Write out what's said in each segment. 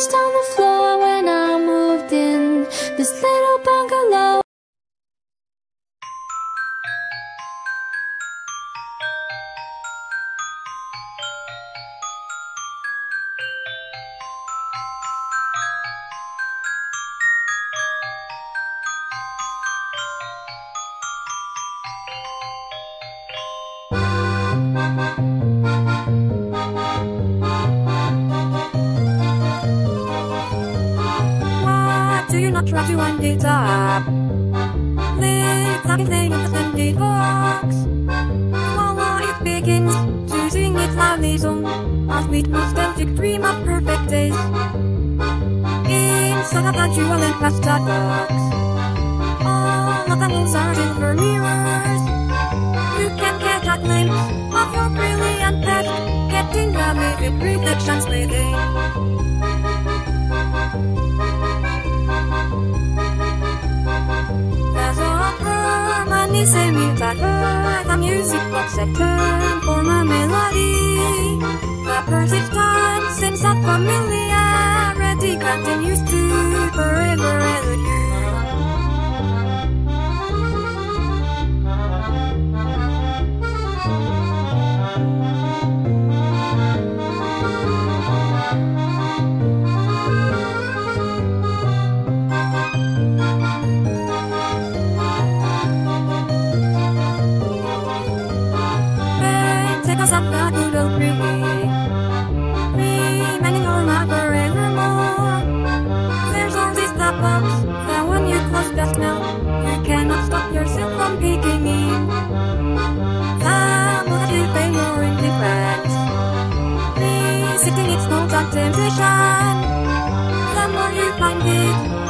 splashed on the floor when I moved in. This little do you not try to wind it up? Live like it's in the splendid box. Voila, it begins to sing its loudly song. A sweet nostalgic dream of perfect days. Inside a casual and pasta box. All of the walls are silver mirrors. You can get a glimpse of your brilliant past. Getting a vivid reflections within. Harmony semi-tight The music box set turn for my melody. The persistent sense of familiarity Continues to forever elude you us up the good old freeway Remaining on my forevermore There's always the box That when you close the smell You cannot stop yourself from peeking in The more that you pay your indifference Visiting its no-touch temptation The more you find it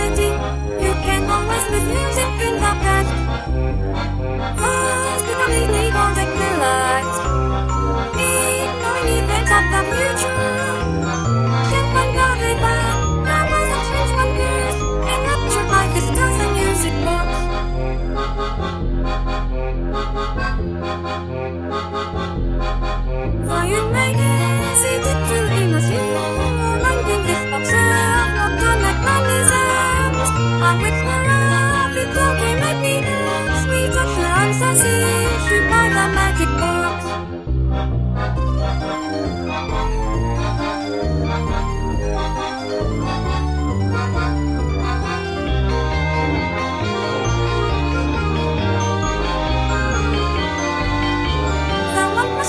events of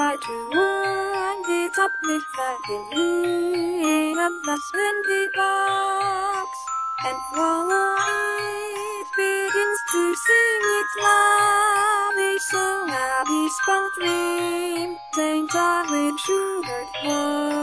you not try to wind it up with that in of the splendid box? And voila, it begins to sing its lovely song, a peaceful dream, tainted with wine.